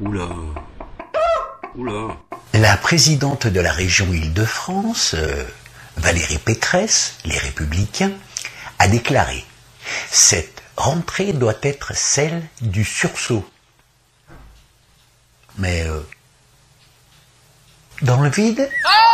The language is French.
Oula. Oula. La présidente de la région Île-de-France, euh, Valérie Pécresse, les Républicains, a déclaré Cette rentrée doit être celle du sursaut. Mais euh, dans le vide ah